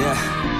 Yeah.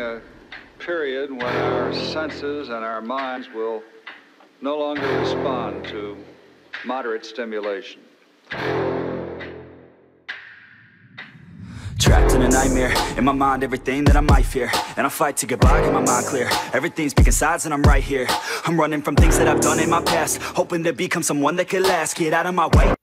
a period when our senses and our minds will no longer respond to moderate stimulation. Trapped in a nightmare, in my mind everything that I might fear. And I fight to get by, get my mind clear. Everything's picking sides and I'm right here. I'm running from things that I've done in my past Hoping to become someone that could last. Get out of my way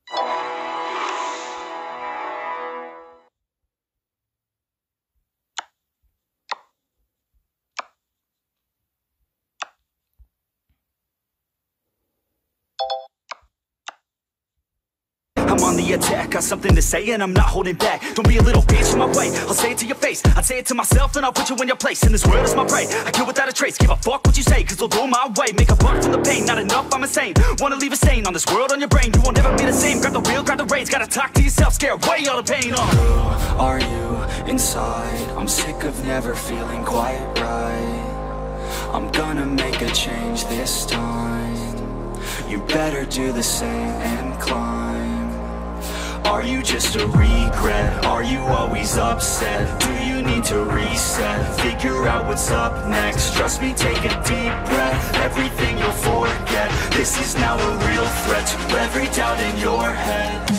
I'm on the attack, got something to say and I'm not holding back. Don't be a little bitch in my way, I'll say it to your face. I'd say it to myself and I'll put you in your place. And this world is my prey, I kill without a trace. Give a fuck what you say, cause they'll go my way. Make a buck from the pain, not enough, I'm insane. Wanna leave a stain on this world, on your brain. You won't never be the same, grab the wheel, grab the reins. Gotta talk to yourself, scare away all the pain. Uh. Who are you inside? I'm sick of never feeling quite right. I'm gonna make a change this time You better do the same and climb Are you just a regret? Are you always upset? Do you need to reset? Figure out what's up next Trust me, take a deep breath Everything you'll forget This is now a real threat To every doubt in your head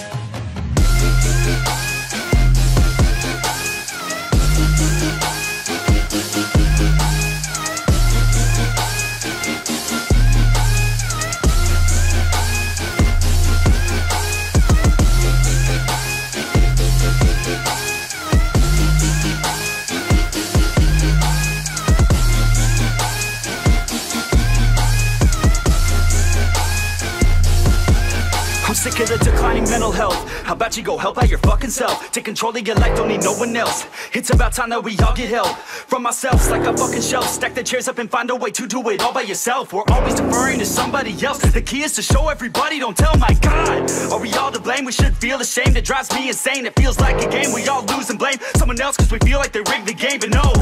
declining mental health. How about you go help out your fucking self? Take control of your life, don't need no one else. It's about time that we all get help From ourselves like a fucking shelf. Stack the chairs up and find a way to do it all by yourself. We're always deferring to somebody else. The key is to show everybody, don't tell my God. Are we all to blame? We should feel ashamed. It drives me insane, it feels like a game We all lose and blame someone else Cause we feel like they rigged the game. But no,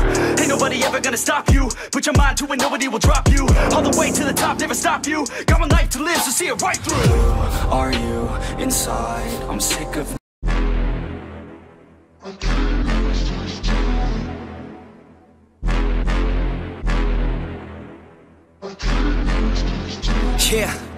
ain't nobody ever gonna stop you. Put your mind to it, nobody will drop you. All the way to the top, never stop you. Got one life to live, so see it right through. Are you inside? I'm sick of Yeah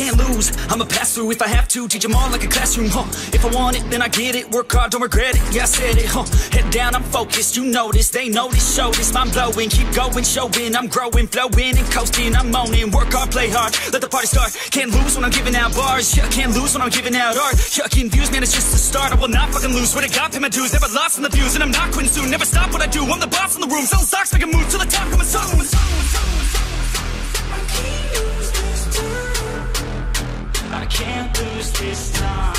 lose. I'ma pass through if I have to. Teach them all like a classroom, huh? If I want it, then I get it. Work hard, don't regret it, yeah I said it, huh? Head down, I'm focused, you this They this, show this, mind blowing. Keep going, showing, I'm growing Flowing and coasting, I'm owning Work hard, play hard, let the party start. Can't lose when I'm giving out bars. Yeah, can't lose when I'm giving out art. Yeah, views, man, it's just the start. I will not fucking lose, swear to God, pay my dues. Never lost in the views, and I'm not quitting soon. Never stop what I do, I'm the boss in the room. Selling stocks, making moves to the top, coming soon I can't lose this time.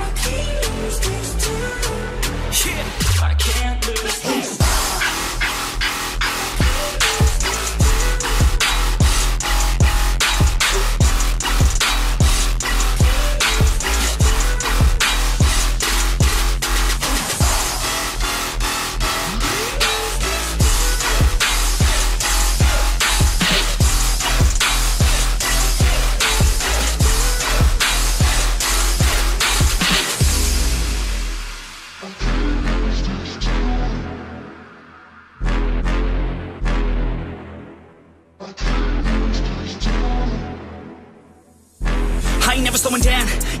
I can't lose this time. Yeah, I can't lose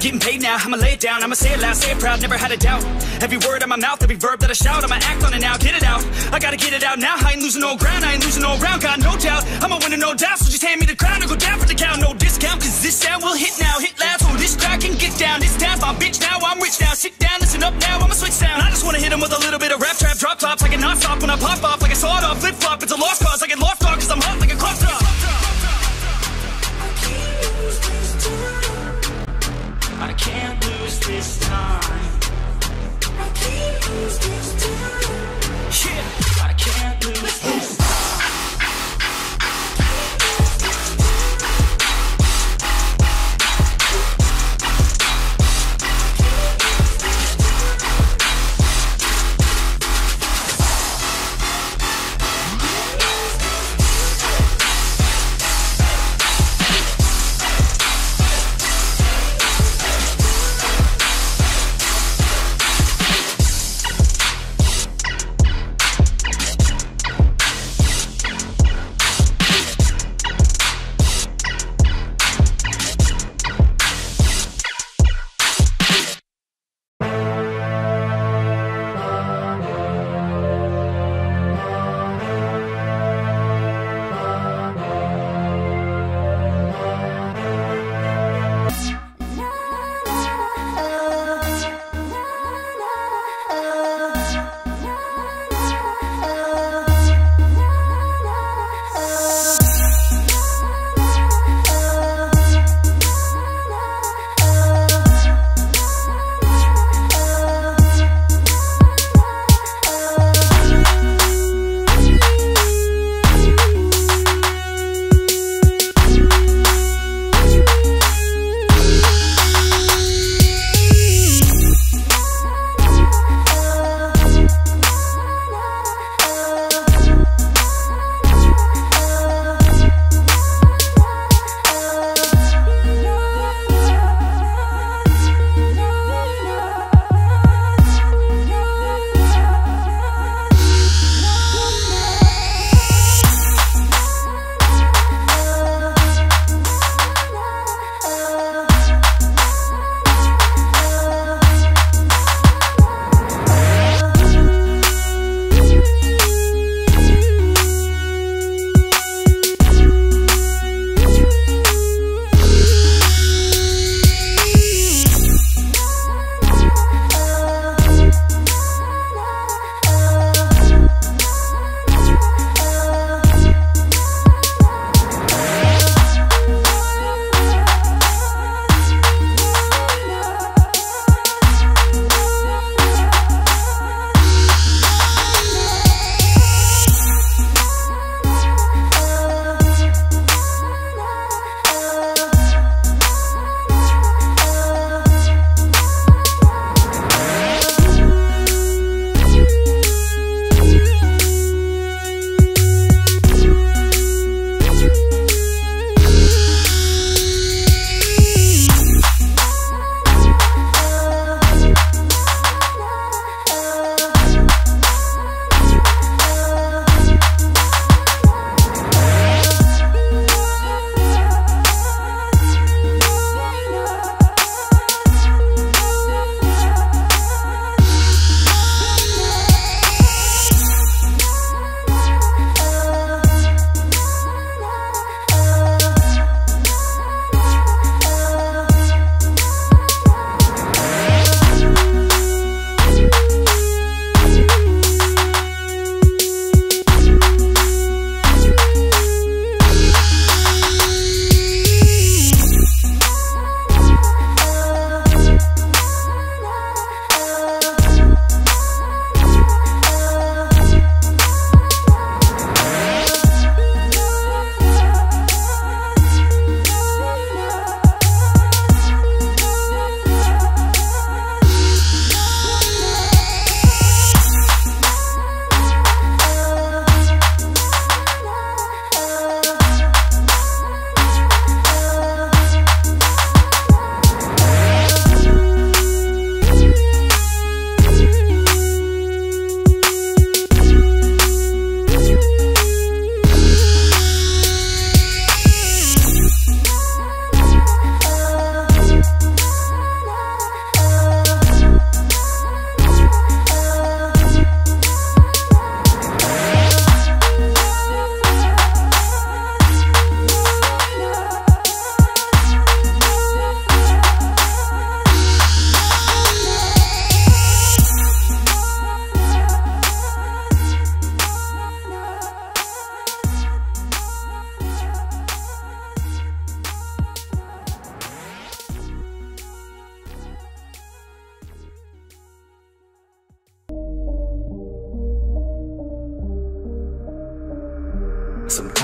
getting paid now, I'ma lay it down, I'ma say it loud, say it proud, never had a doubt. Every word out my mouth, every verb that I shout, I'ma act on it now, get it out. I gotta get it out now, I ain't losing no ground, I ain't losing no round, got no doubt. I'ma win no doubt, so just hand me the crown and go down for the count, no discount, cause this sound will hit now, hit loud, so this track can get down. This town's my bitch now, I'm rich now, sit down, listen up now, I'ma switch sound. I just wanna hit 'em with a little bit of rap trap, drop tops, I can not stop when I pop off, like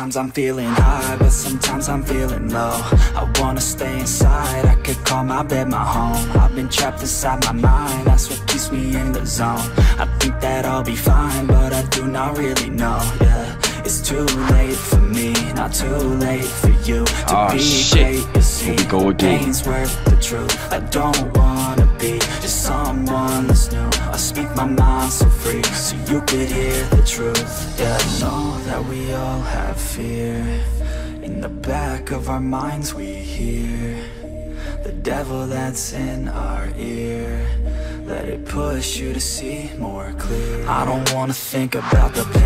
Sometimes I'm feeling high, but sometimes I'm feeling low. I wanna stay inside, I could call my bed my home. I've been trapped inside my mind, that's what keeps me in the zone. I think that I'll be fine, but I do not really know, yeah It's too late for me, not too late for you To Ah, be shit. great, you see Here we go again. Pain's worth the truth. I don't wanna be just someone that's new I speak my mind so free So you could hear the truth. Yeah, I know that we all have fear. In the back of our minds we hear The devil that's in our ear. Let it push you to see more clear. I don't wanna think about the pain